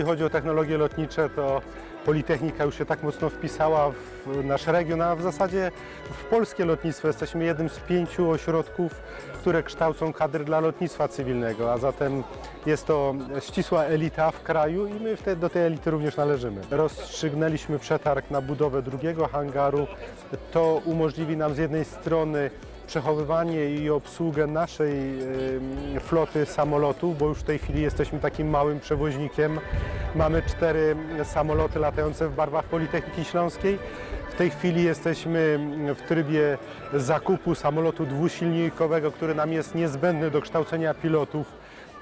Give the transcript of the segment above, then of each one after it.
jeżeli chodzi o technologie lotnicze, to Politechnika już się tak mocno wpisała w nasz region, a w zasadzie w polskie lotnictwo. Jesteśmy jednym z pięciu ośrodków, które kształcą kadry dla lotnictwa cywilnego, a zatem jest to ścisła elita w kraju i my do tej elity również należymy. Rozstrzygnęliśmy przetarg na budowę drugiego hangaru. To umożliwi nam z jednej strony przechowywanie i obsługę naszej floty samolotów, bo już w tej chwili jesteśmy takim małym przewoźnikiem. Mamy cztery samoloty latające w barwach Politechniki Śląskiej. W tej chwili jesteśmy w trybie zakupu samolotu dwusilnikowego, który nam jest niezbędny do kształcenia pilotów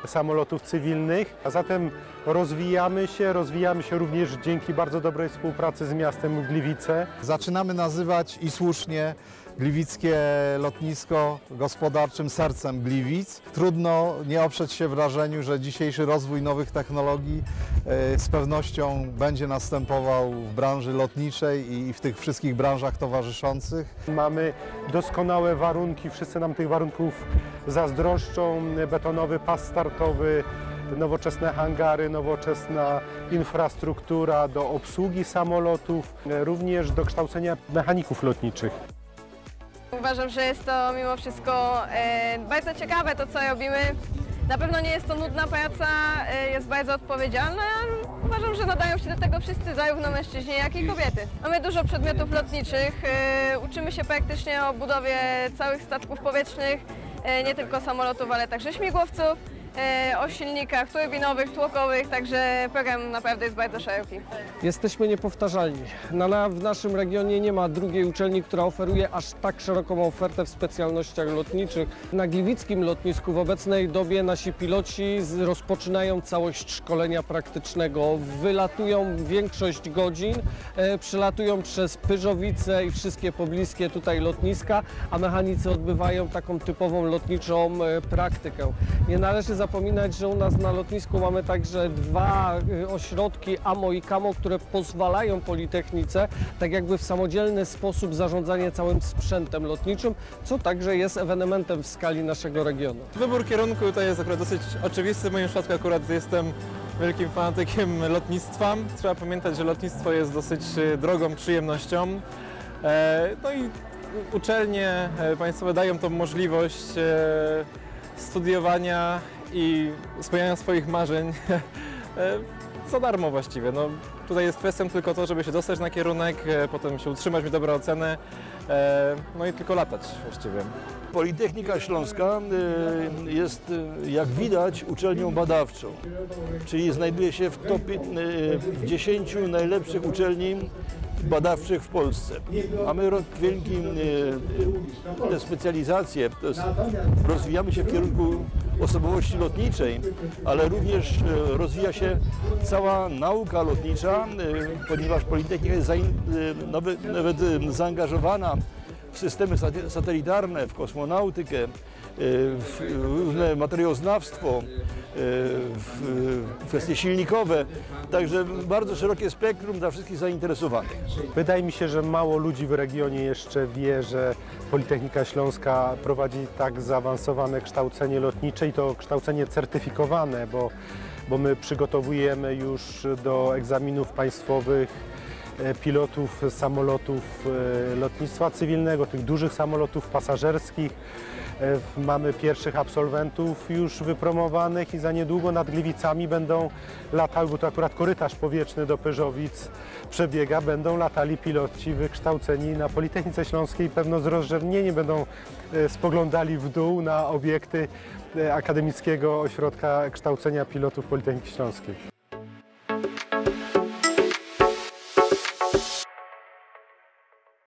samolotów cywilnych. A zatem rozwijamy się, rozwijamy się również dzięki bardzo dobrej współpracy z miastem Gliwice. Zaczynamy nazywać i słusznie gliwickie lotnisko gospodarczym sercem Gliwic. Trudno nie oprzeć się wrażeniu, że dzisiejszy rozwój nowych technologii e, z pewnością będzie następował w branży lotniczej i w tych wszystkich branżach towarzyszących. Mamy doskonałe warunki, wszyscy nam tych warunków zazdroszczą. Betonowy pas startowy, nowoczesne hangary, nowoczesna infrastruktura do obsługi samolotów, również do kształcenia mechaników lotniczych. Uważam, że jest to mimo wszystko e, bardzo ciekawe to, co robimy. Na pewno nie jest to nudna praca, e, jest bardzo odpowiedzialna. Uważam, że nadają się do tego wszyscy, zarówno mężczyźni, jak i kobiety. Mamy dużo przedmiotów lotniczych, e, uczymy się praktycznie o budowie całych statków powietrznych, e, nie tylko samolotów, ale także śmigłowców, o silnikach turbinowych, tłokowych, także program naprawdę jest bardzo szeroki. Jesteśmy niepowtarzalni. Na, w naszym regionie nie ma drugiej uczelni, która oferuje aż tak szeroką ofertę w specjalnościach lotniczych. Na gliwickim lotnisku w obecnej dobie nasi piloci rozpoczynają całość szkolenia praktycznego. Wylatują większość godzin, e, przylatują przez Pyżowice i wszystkie pobliskie tutaj lotniska, a mechanicy odbywają taką typową lotniczą e, praktykę. Nie należy zapominać, że u nas na lotnisku mamy także dwa y, ośrodki AMO i KAMO, które pozwalają Politechnice tak jakby w samodzielny sposób zarządzanie całym sprzętem lotniczym, co także jest ewenementem w skali naszego regionu. Wybór kierunku tutaj jest akurat dosyć oczywisty. W moim przypadku akurat jestem wielkim fanatykiem lotnictwa. Trzeba pamiętać, że lotnictwo jest dosyć e, drogą przyjemnością. E, No i uczelnie e, państwowe dają tą możliwość e, studiowania i spełniania swoich marzeń e, za darmo właściwie. No, tutaj jest kwestią tylko to, żeby się dostać na kierunek, e, potem się utrzymać, mieć dobre oceny, e, no i tylko latać właściwie. Politechnika Śląska jest, jak widać, uczelnią badawczą, czyli znajduje się w w 10 najlepszych uczelni badawczych w Polsce. Mamy wielkie y, specjalizacje, jest, rozwijamy się w kierunku osobowości lotniczej, ale również y, rozwija się cała nauka lotnicza, y, ponieważ Politechnika jest y, nawet, zaangażowana w systemy sate- satelitarne, w kosmonautykę, w różne materiałoznawstwo, w kwestie silnikowe. Także bardzo szerokie spektrum dla wszystkich zainteresowanych. Wydaje mi się, że mało ludzi w regionie jeszcze wie, że Politechnika Śląska prowadzi tak zaawansowane kształcenie lotnicze i to kształcenie certyfikowane, bo, bo my przygotowujemy już do egzaminów państwowych pilotów samolotów e, lotnictwa cywilnego, tych dużych samolotów pasażerskich. E, Mamy pierwszych absolwentów już wypromowanych i za niedługo nad Gliwicami będą latały, bo to akurat korytarz powietrzny do Pyżowic przebiega, będą latali piloci wykształceni na Politechnice Śląskiej. Pewno z rozrzewnieniem będą e, spoglądali w dół na obiekty e, Akademickiego Ośrodka Kształcenia Pilotów Politechniki Śląskiej.